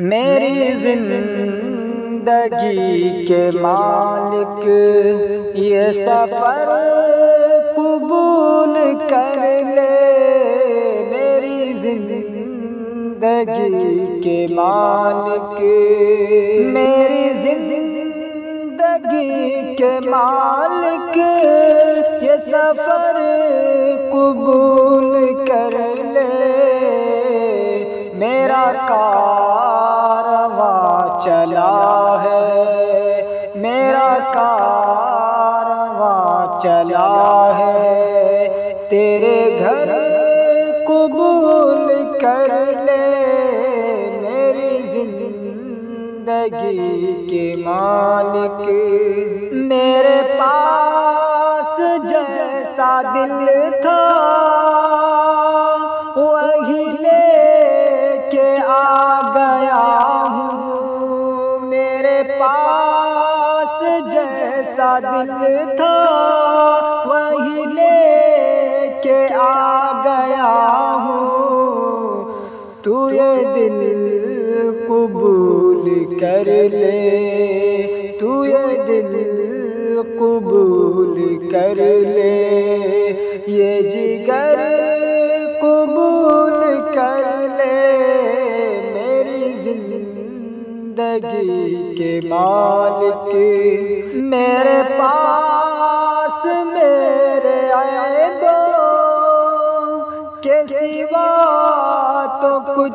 मेरी ज़िंदगी के मालिक ये सफ़र कबूल कर ले। मेरी ज़िंदगी के मालिक मेरी ज़िंदगी के मालिक ये सफ़र कबूल कर ले। मेरा कारवा चला है। तेरे घर कबूल कर ले मेरी ज़िंदगी के मालिक। मेरे पास जैसा दिल था, वही ले के आ गया हूँ। मेरे पास दिल तू ये दिल कबूल कर ले। तू ये दिल कबूल कर ले। ये जिगर कबूल कर ले। मेरी ज़िंदगी के मालिक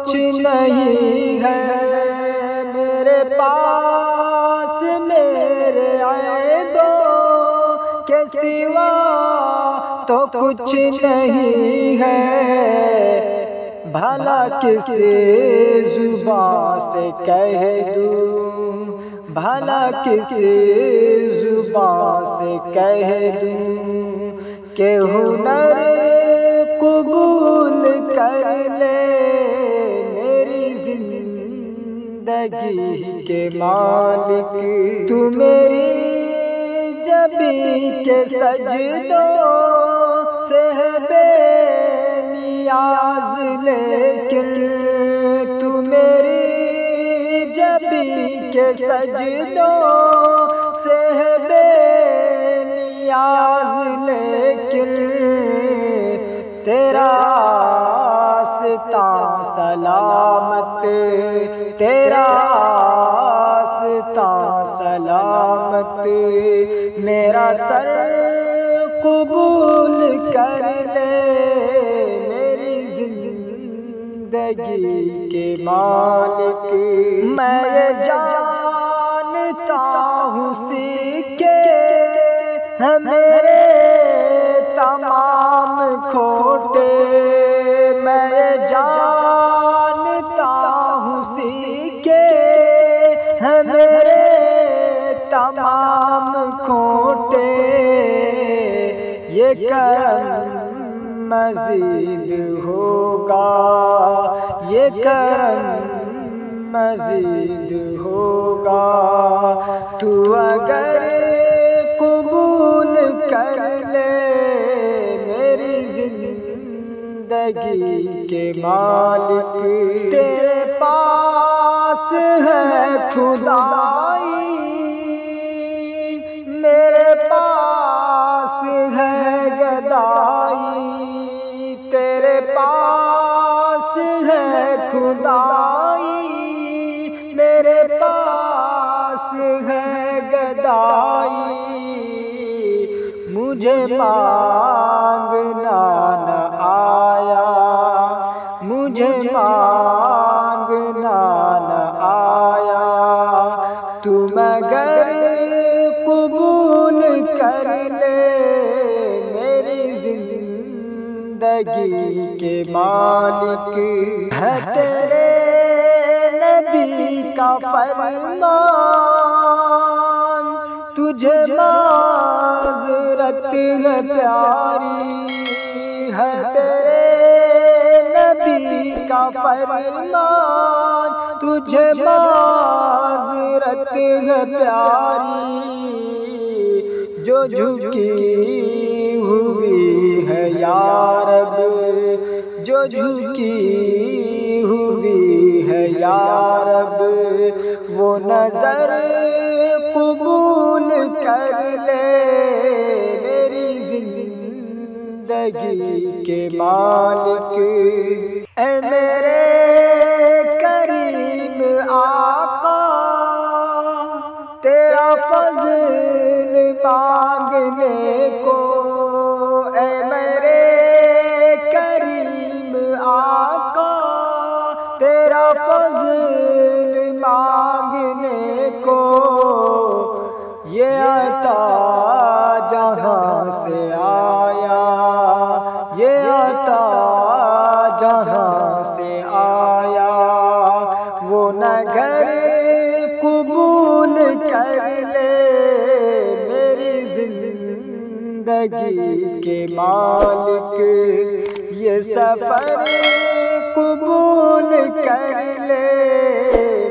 कुछ नहीं है। मेरे पास, मेरे आए आएबो के सिवा तो कुछ नहीं है। भला किसे जुबा से कह दूँ? भला किसे जुबा से कह दूँ? के हुनर ज़िंदगी के मालिक, तू मेरी जबी के सजदों से बेनियाज, लेकिन तू मेरी जबी के सजदों से बेनियाज, लेकिन तेरा आस्ता सलामत, तेरा आस्ता सलामत, मेरा सर कबूल कर ले, मेरी ज़िंदगी के मालिक। मैं जानता हूँ सीखे मेरे तमाम खोटे। मैं जानता करम मजीद होगा। ये करम मजीद होगा। तू अगर कबूल कर ले मेरी ज़िंदगी के मालिक, तेरे पास है खुदाई पास है खुदाई मेरे पास है गदाई। मुझे मांगना के मालिक है तेरे नबी का फरमान। तुझे माजरत है प्यारी, है तेरे नबी का फरमान। तुझे माजरत है प्यारी, जो झुकी हुई है यारब जो झुकी हुई है यारब वो नज़र कबूल कर ले मेरी ज़िंदगी के मालिक। ए मेरे फजल मांगने को, ये आता जहाँ से आया। ये आता जहाँ से आया। वो नगर कबूल कर ले मेरी ज़िंदगी के मालिक। ये सफ़र कबूल कर ले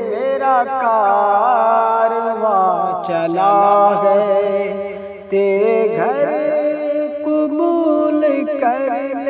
मेरा कारवा चला है। तेरे घर कबूल कर